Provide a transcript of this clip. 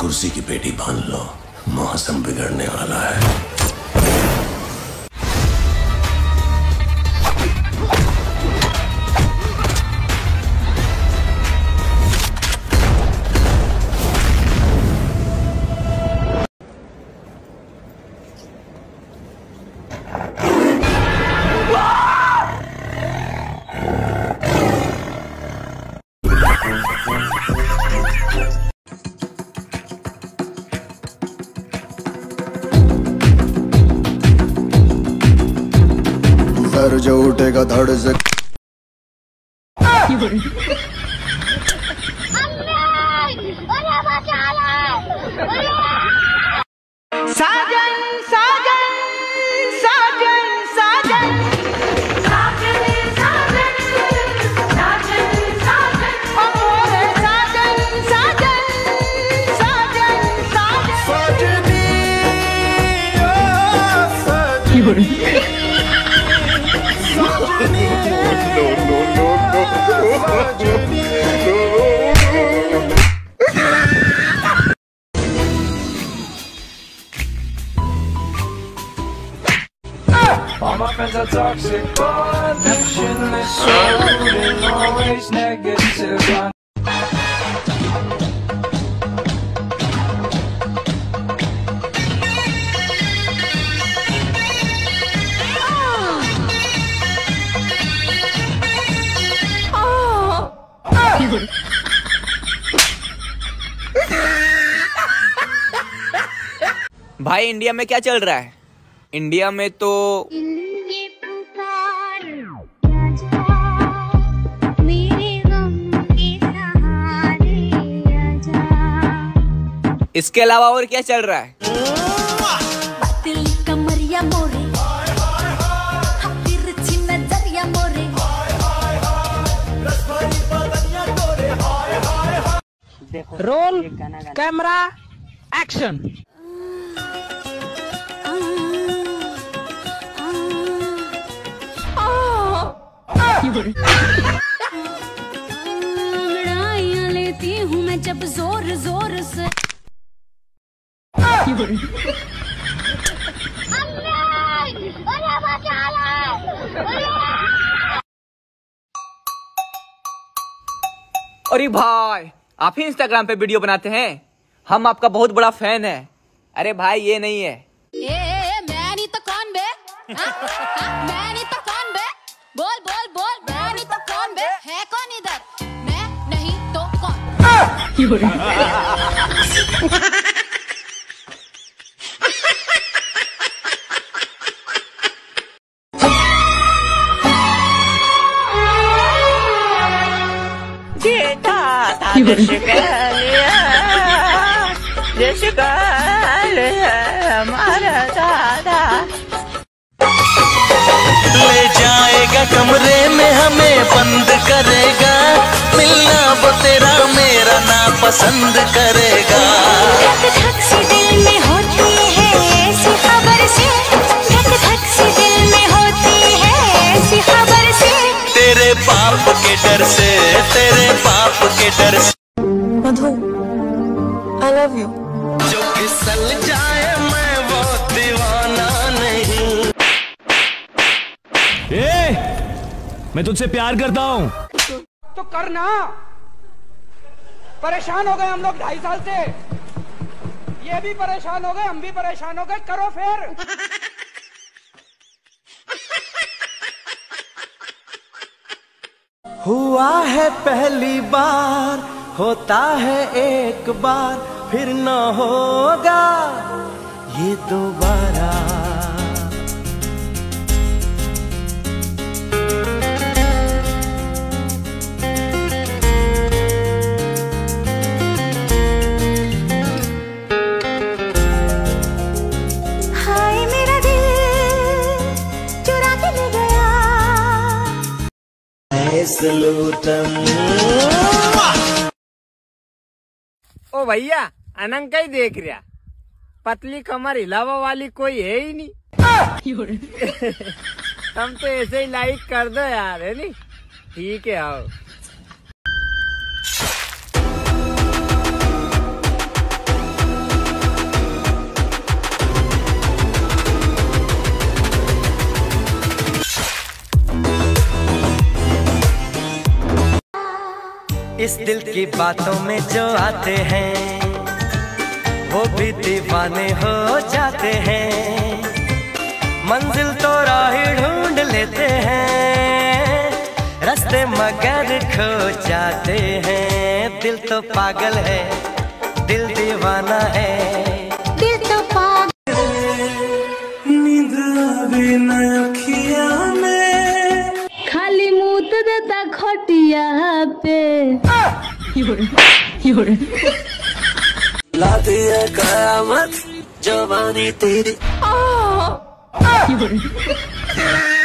कुर्सी की पेटी बाँध लो। मौसम बिगड़ने वाला है। सर जो उठेगा धड़ से। साजन साजन साजन साजन। ओ friends are toxic, but passionless, always negative. भाई इंडिया में क्या चल रहा है इंडिया में तो इसके अलावा और क्या चल रहा है? नज़रिया रोल कैमरा एक्शन। अंगड़ाइयाँ लेती हूँ मैं जब ज़ोर ज़ोर से। अरे भाई आप ही इंस्टाग्राम पे वीडियो बनाते हैं? हम आपका बहुत बड़ा फ़ैन है। अरे भाई ये नहीं है। ए, ए, मैं नहीं तो कौन बे? हाँ? हाँ? मैं नहीं तो कौन बे? बोल बोल बोल। मैं नहीं तो कौन बे? है कौन इधर? मैं नहीं तो कौन? ले जाएगा कमरे में हमें बंद करेगा। मिलना वो तेरा मेरा ना पसंद करेगा लव यू जो फिसल जाए मैं वो दीवाना नहीं। ए, मैं तुझसे प्यार करता हूँ। तो करना। परेशान हो गए हम लोग ढाई साल से। ये भी परेशान हो गए हम भी परेशान हो गए। करो फिर। हुआ है पहली बार होता है एक बार। फिर न होगा ये दोबारा। हाय मेरा दिल चुरा के ले गया ओ भैया अनंग कई देख रहा। पतली कमर हिलावा वाली कोई है ही नहीं। तुम तो ऐसे ही लाइक कर दो यार है नी ठीक है आओ। इस दिल की बातों में जो आते हैं वो भी दीवाने हो जाते हैं। मंजिल तो राह ढूंढ लेते हैं। रास्ते मगर खो जाते हैं। दिल तो पागल है दिल दीवाना है। दिल तो पागल। नींद आवे न अखिया में। खाली मूत देता खटिया पे। ला दिया कयामत जवानी तेरी।